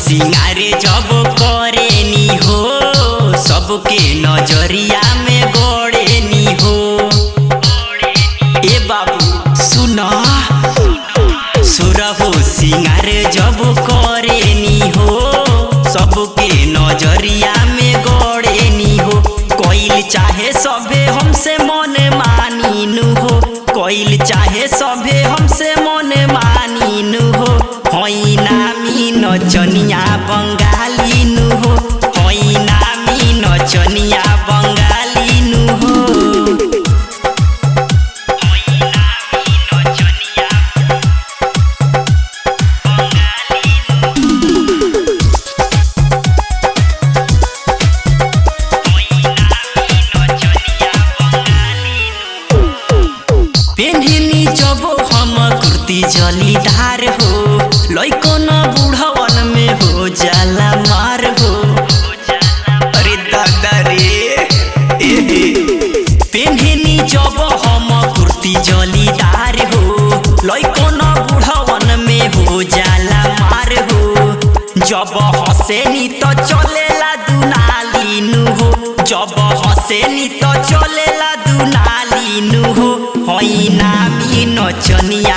सिंगारे जब करे नी हो सबके नज़रिया सिंगारे जब करे नी हो, सबके नज़रिया में गड़े नी हो। कोई चाहे सबे हमसे मन पेन्हनी जब हम कुर्ती जलीदार हो लइको न बुढ़वन में हो जाला मार हो अरे दादा रे पेन्हनी जब हम कुर्ती जलीदार हो लइको न बुढ़वन में हो जाला मार हो जब हसेनी तो चलेला दुनाली नु हो जब हसेनी तो चलेला दुनाली नु हो नामी नचनिया